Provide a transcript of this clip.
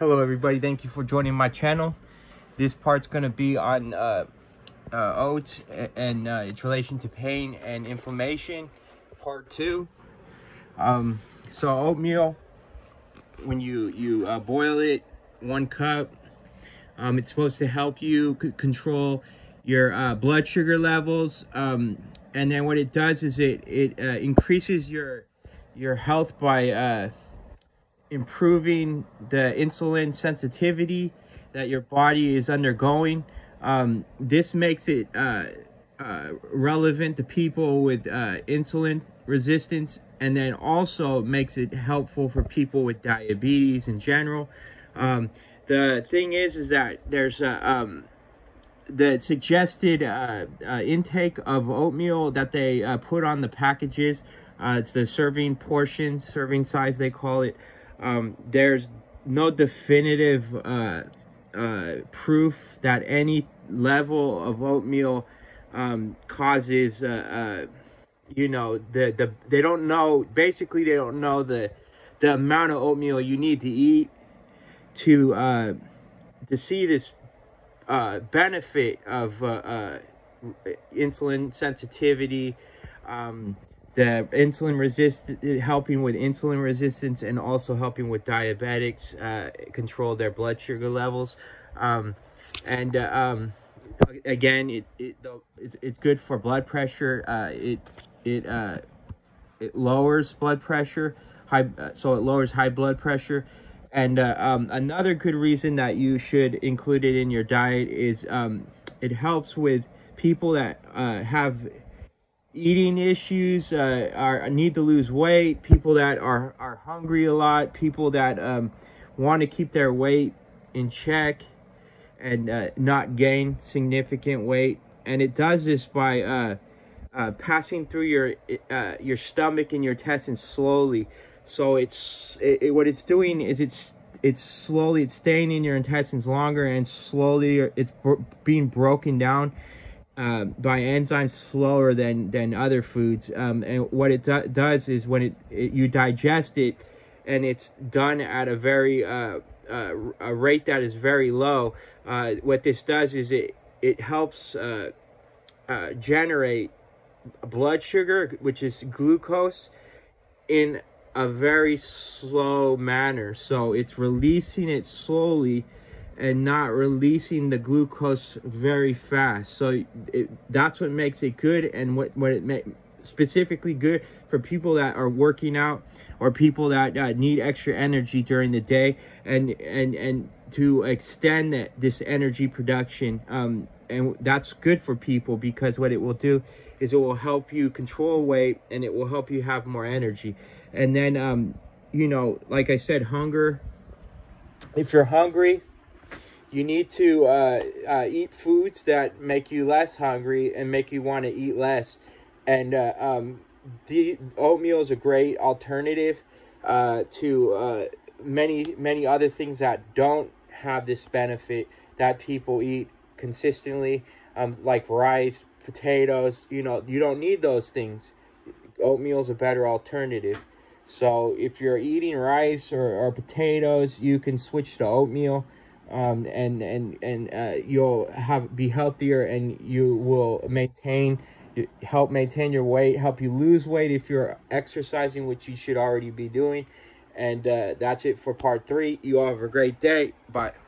Hello everybody, thank you for joining my channel. This part's going to be on uh, uh, oats and uh, its relation to pain and inflammation, part two. Um, so oatmeal, when you, you uh, boil it, one cup, um, it's supposed to help you control your uh, blood sugar levels. Um, and then what it does is it, it uh, increases your, your health by improving the insulin sensitivity that your body is undergoing. Um, this makes it uh, uh, relevant to people with uh, insulin resistance and then also makes it helpful for people with diabetes in general. Um, the thing is, is that there's um, the suggested uh, uh, intake of oatmeal that they uh, put on the packages. it's the serving portions, serving size they call it. Um, there's no definitive uh, uh, proof that any level of oatmeal um, causes, uh, uh, you know, the, the they don't know. Basically, they don't know the the amount of oatmeal you need to eat to uh, to see this uh, benefit of insulin sensitivity. Um, the insulin resist helping with insulin resistance and also helping with diabetics uh, control their blood sugar levels. Um, and uh, um, again it, it it's, it's good for blood pressure. Uh, it it uh, it lowers blood pressure high uh, so it lowers high blood pressure. And uh, um, another good reason that you should include it in your diet is um, it helps with people that have eating issues, uh, are need to lose weight, people that are are hungry a lot, people that um, want to keep their weight in check and uh, not gain significant weight, and it does this by uh, uh passing through your uh, your stomach and your intestines slowly. So it's it, it, what it's doing is it's it's slowly it's staying in your intestines longer and slowly it's being broken down uh, by enzymes slower than than other foods. Um, and what it do does is when it, it, you digest it, and it's done at a very uh, uh, a rate that is very low. Uh, what this does is it it helps uh, uh, generate blood sugar, which is glucose, in a very slow manner. So it's releasing it slowly and not releasing the glucose very fast. So it, that's what makes it good and what, what it makes specifically good for people that are working out or people that uh, need extra energy during the day and and and to extend that this energy production um, and that's good for people because what it will do is it will help you control weight and it will help you have more energy and then um, you know like i said hunger if you're hungry you need to uh, uh, eat foods that make you less hungry and make you want to eat less. And uh, um, the oatmeal is a great alternative uh, to uh, many many other things that don't have this benefit that people eat consistently, um, like rice, potatoes. You know, you don't need those things. Oatmeal is a better alternative. So if you're eating rice or, or potatoes, you can switch to oatmeal um, and and and uh, you'll have be healthier and you will maintain help maintain your weight help you lose weight if you're exercising which you should already be doing. And uh, that's it for part three. You all have a great day. Bye